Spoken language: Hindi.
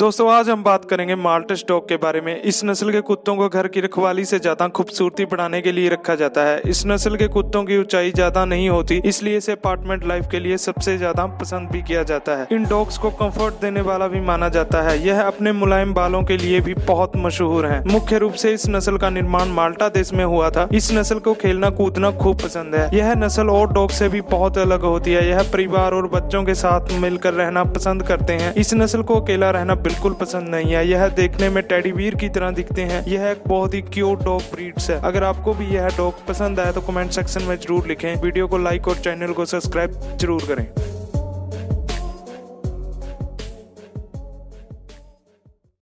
दोस्तों, आज हम बात करेंगे माल्टेस डॉग के बारे में। इस नस्ल के कुत्तों को घर की रखवाली से ज़्यादा खूबसूरती बढ़ाने के लिए रखा जाता है। इस नस्ल के कुत्तों की ऊंचाई ज़्यादा नहीं होती, इसलिए इसे अपार्टमेंट लाइफ के लिए सबसे ज़्यादा पसंद भी किया जाता है। इन डॉग्स को कंफर्ट देने वाला भी माना जाता है। यह अपने मुलायम बालों के लिए भी बहुत मशहूर है। मुख्य रूप से इस नस्ल का निर्माण माल्टा देश में हुआ था। इस नस्ल को खेलना, कूदना खूब पसंद है। यह नस्ल और डॉग से भी बहुत अलग होती है। यह परिवार और बच्चों के साथ मिलकर रहना पसंद करते हैं। इस नस्ल को अकेला रहना बिल्कुल पसंद नहीं है। यह देखने में टेडी वीर की तरह दिखते हैं। यह एक बहुत ही क्यूट डॉग ब्रीड्स है। अगर आपको भी यह डॉग पसंद आया तो कमेंट सेक्शन में ज़रूर लिखें। वीडियो को लाइक और चैनल को सब्सक्राइब ज़रूर करें।